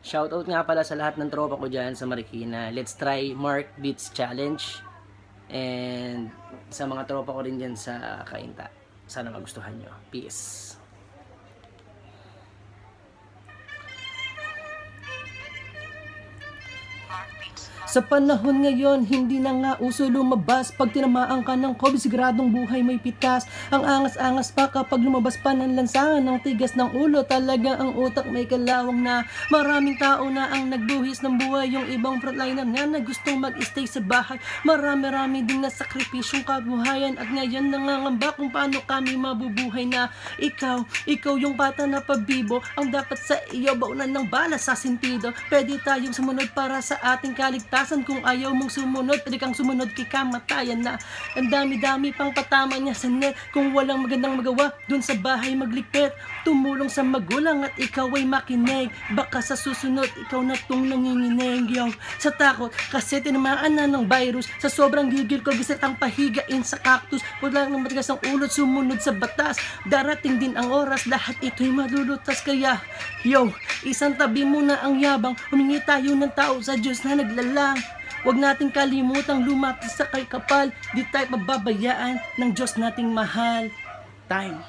Shoutout nga pala sa lahat ng tropa ko dyan sa Marikina. Let's try Mark Beats Challenge. And sa mga tropa ko rin dyan sa Kainta. Sana magustuhan nyo. Peace. Sa panahon ngayon, hindi na nga uso lumabas Pag tinamaan ka ng COVID, siguradong buhay may pitas. Ang angas-angas pa kapag lumabas pa ng lansangan Ng tigas ng ulo, talaga ang utak may kalawang na. Maraming tao na ang nagbuhis ng buhay. Yung ibang frontliner nga na gustong mag-stay sa bahay. Marami-rami din na sakripisyong kabuhayan. At ngayon nangangamba kung paano kami mabubuhay na. Ikaw, ikaw yung bata na pabibo. Ang dapat sa iyo, baunan ng bala sa sentido. Pwede tayong sumunod para sa ating kaligtasan. Kung ayaw mong sumunod, kang sumunod kay kamatayan na ang dami-dami pang patama niya sa net. Kung walang magandang magawa, dun sa bahay maglikpit tumulong sa magulang at ikaw ay makinig. Baka sa susunod, ikaw na tong nanginginig yo, sa takot kasi tinamaan na ng virus. Sa sobrang gigil ko, gisit ang pahigain sa cactus. Wala nang matigas ang ulot, sumunod sa batas. Darating din ang oras, lahat ito'y malulutas. Kaya, yo, isang tabi muna ang yabang humingi tayo ng tao sa Diyos na naglala Huwag nating kalimutang lumapit sa kay kapal. Di tayo pababayaan ng Diyos nating mahal. Time.